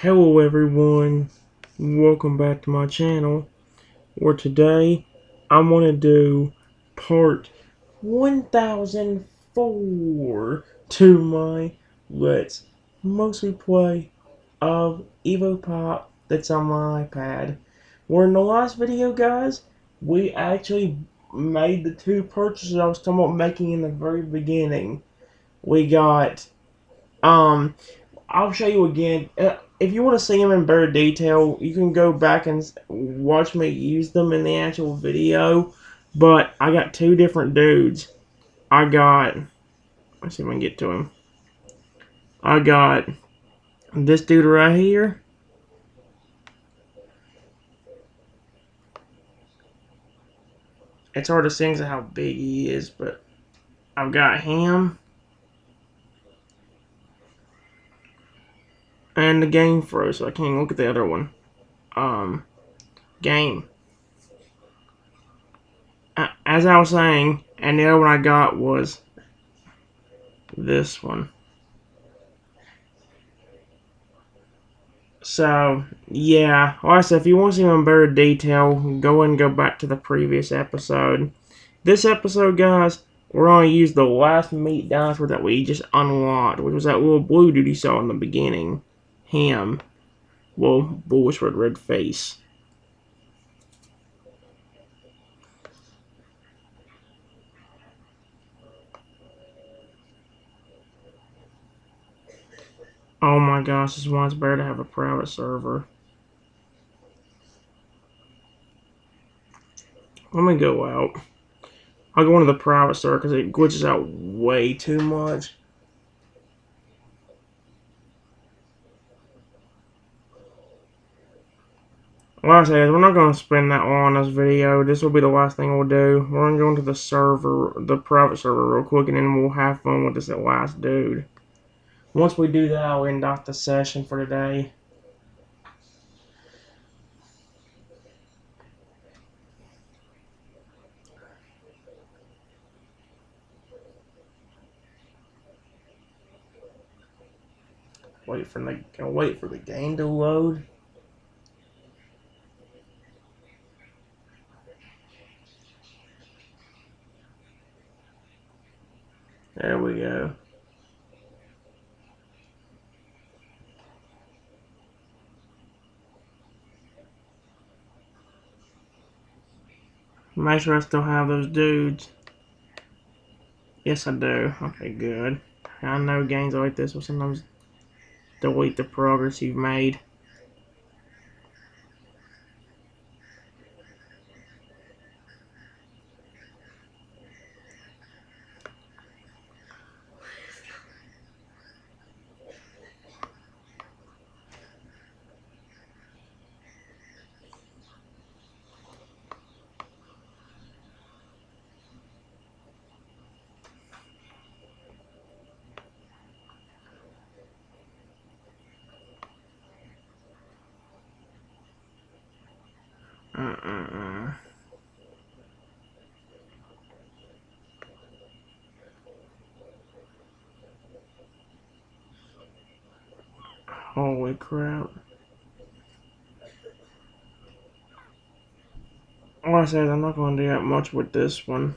Hello everyone, welcome back to my channel, where today I'm going to do part 1004 to my Let's Mostly Play of Evo Pop that's on my iPad. Where in the last video guys, we actually made the two purchases I was talking about making in the very beginning. We got, um, I'll show you again. If you want to see them in better detail, you can go back and watch me use them in the actual video. But I got two different dudes. I got, let's see if I can get to him. I got this dude right here. It's hard to see how big he is, but I've got him. And the game froze, so I can't look at the other one. Um, game. As I was saying, and the other one I got was this one. So, yeah, like I said, if you want to see them in better detail, go and go back to the previous episode. This episode, guys, we're going to use the last meat dinosaur that we just unlocked, which was that little blue dude you saw in the beginning. Him. Well, bullish red red face. Oh my gosh, this one's better to have a private server. Let me go out. I'll go into the private server because it glitches out way too much. Like I said, we're not going to spend that long on this video. This will be the last thing we'll do. We're going to go into the server, the private server real quick, and then we'll have fun with this last dude. Once we do that, I'll end off the session for today. Wait for the wait for the game to load. There we go. Make sure I still have those dudes. Yes, I do. Okay, good. I know games like this will sometimes delete the progress you've made. Holy crap. Like I said, I'm not going to do that much with this one.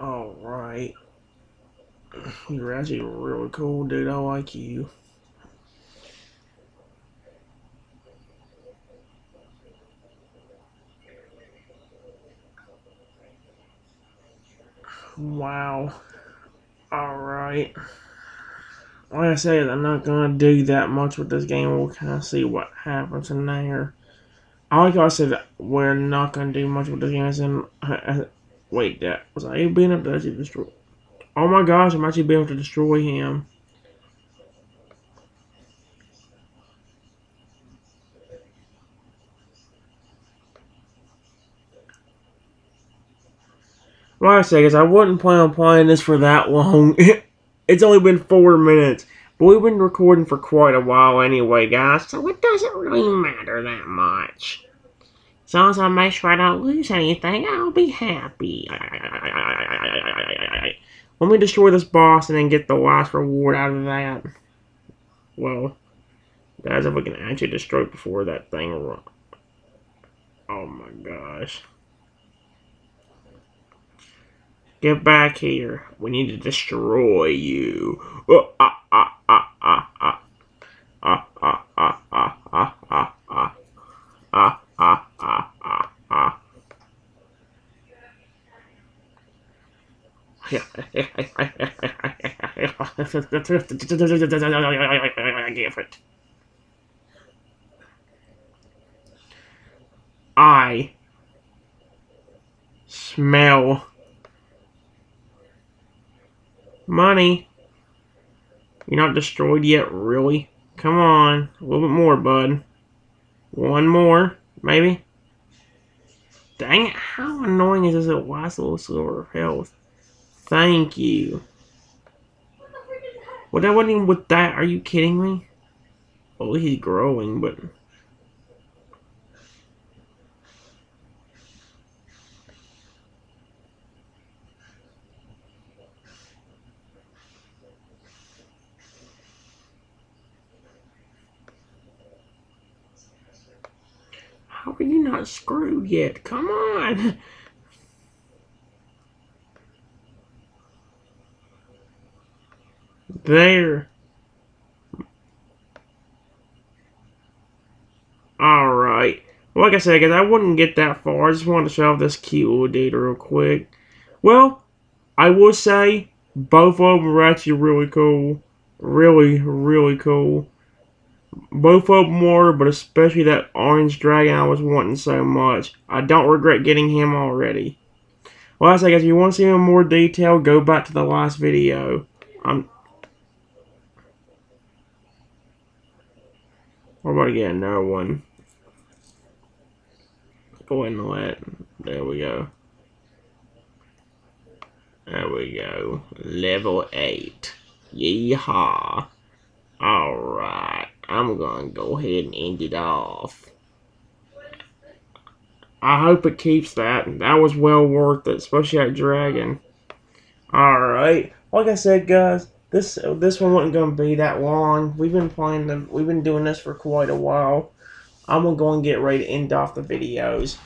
Alright. You're actually really cool, dude. I like you. Wow. Alright. Like I said, I'm not going to do that much with this game. We'll kind of see what happens in there. Like I said, we're not going to do much with this game. As in, uh, uh, Wait, that was I being able to actually destroy? Oh my gosh, I'm actually able to destroy him. Like I say, guys, I wouldn't plan on playing this for that long. It's only been four minutes. But we've been recording for quite a while anyway, guys, so it doesn't really matter that much. As long as I make sure I don't lose anything, I'll be happy. Let me destroy this boss and then get the last reward out of that. Well, guys, if we can actually destroy it before that thing Oh my gosh. Get back here. We need to destroy you. Oh, ah, ah, ah. Ah, ah, ah, ah, ah, ah, ah. Ah, ah, ah, ah, ah. I smell money. You're not destroyed yet, really? Come on, a little bit more, bud. One more, maybe? Dang it, how annoying is this at last little silver health? Thank you. Well, that wasn't even with that. Are you kidding me? Well, he's growing, but... How are you not screwed yet? Come on! There. Alright. Like I said, guys, I wouldn't get that far. I just wanted to show off this cute little dude real quick. Well, I will say, both of them are actually really cool. Really, really cool. Both of them were, but especially that orange dragon I was wanting so much. I don't regret getting him already. Well, I say, guys, if you want to see him in more detail, go back to the last video. I'm... What about again? Another one. Go ahead and let. There we go. There we go. Level 8. Yeehaw. Alright. I'm gonna go ahead and end it off. I hope it keeps that. That was well worth it, especially that dragon. Alright. Like I said, guys, this this one wasn't gonna be that long. We've been playing the we've been doing this for quite a while. I'm gonna go and get ready to end off the videos.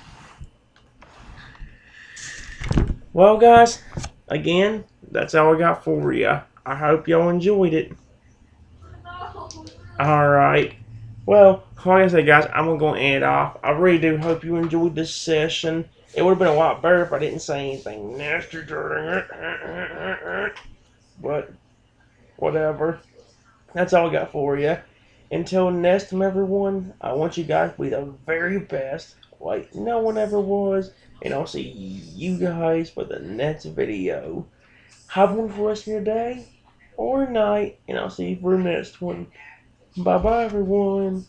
Well guys, again, that's all I got for you. I hope y'all enjoyed it. Alright. Well, like I said, guys, I'm going to go end off. I really do hope you enjoyed this session. It would have been a lot better if I didn't say anything nasty during it. But, whatever. That's all I got for you. Until next time, everyone, I want you guys to be the very best, like no one ever was. And I'll see you guys for the next video. Have one for of your day or night, and I'll see you for the next one. Bye bye, everyone.